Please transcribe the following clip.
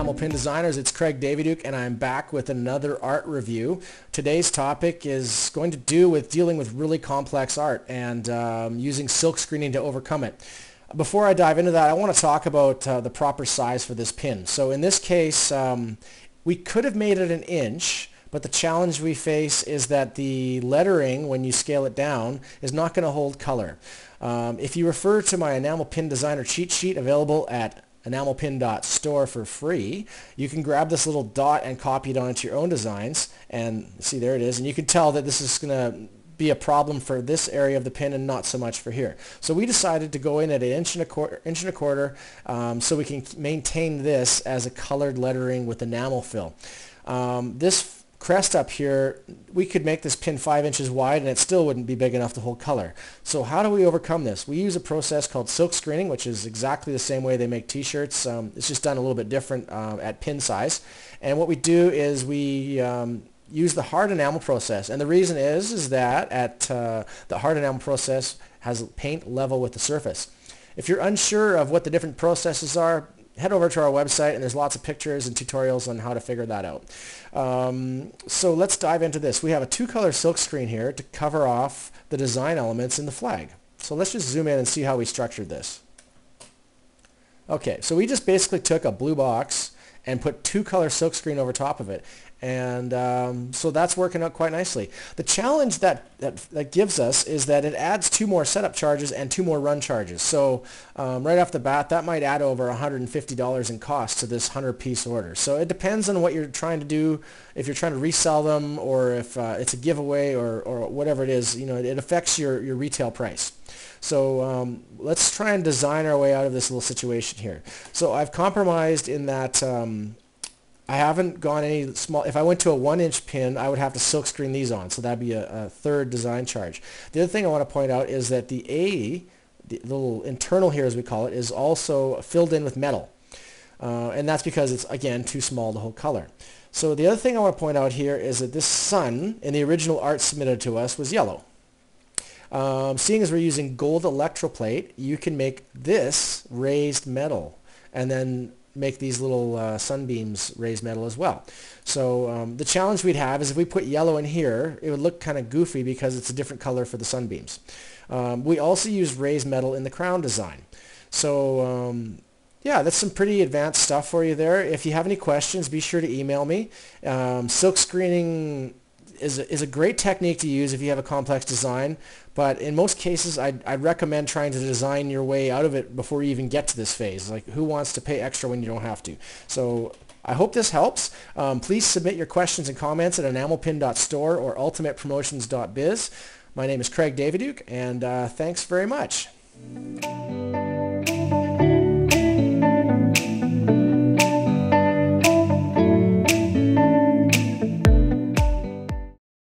Pin Designers. It's Craig Davidiuk and I'm back with another art review. Today's topic is going to do with dealing with really complex art and um, using silk screening to overcome it. Before I dive into that, I want to talk about uh, the proper size for this pin. So in this case, um, we could have made it an inch, but the challenge we face is that the lettering, when you scale it down, is not going to hold color. Um, if you refer to my enamel pin designer cheat sheet available at enamelpin.store for free. You can grab this little dot and copy it onto your own designs and see there it is and you can tell that this is going to be a problem for this area of the pin and not so much for here. So we decided to go in at an inch and a quarter, inch and a quarter um, so we can maintain this as a colored lettering with enamel fill. Um, this crest up here, we could make this pin 5 inches wide and it still wouldn't be big enough to hold color. So how do we overcome this? We use a process called silk screening, which is exactly the same way they make t-shirts. Um, it's just done a little bit different uh, at pin size. And what we do is we um, use the hard enamel process. And the reason is, is that at uh, the hard enamel process has paint level with the surface. If you're unsure of what the different processes are, head over to our website and there's lots of pictures and tutorials on how to figure that out. Um, so let's dive into this. We have a two-color silk screen here to cover off the design elements in the flag. So let's just zoom in and see how we structured this. Okay, so we just basically took a blue box and put two color silk screen over top of it. And um, so that's working out quite nicely. The challenge that, that, that gives us is that it adds two more setup charges and two more run charges. So um, right off the bat, that might add over $150 in cost to this 100-piece order. So it depends on what you're trying to do, if you're trying to resell them or if uh, it's a giveaway or, or whatever it is, you know, it, it affects your, your retail price. So um, let's try and design our way out of this little situation here. So I've compromised in that um, I haven't gone any small. If I went to a one inch pin, I would have to silk screen these on. So that'd be a, a third design charge. The other thing I want to point out is that the A, the little internal here as we call it, is also filled in with metal. Uh, and that's because it's, again, too small to hold color. So the other thing I want to point out here is that this sun in the original art submitted to us was yellow. Um, seeing as we're using gold electroplate, you can make this raised metal. And then make these little uh, sunbeams raised metal as well. So um, the challenge we'd have is if we put yellow in here, it would look kind of goofy because it's a different color for the sunbeams. Um, we also use raised metal in the crown design. So um, yeah, that's some pretty advanced stuff for you there. If you have any questions, be sure to email me. Um, silk screening is a, is a great technique to use if you have a complex design, but in most cases, I'd, I'd recommend trying to design your way out of it before you even get to this phase. Like, who wants to pay extra when you don't have to? So I hope this helps. Um, please submit your questions and comments at enamelpin.store or ultimatepromotions.biz. My name is Craig Davidiuk, and uh, thanks very much.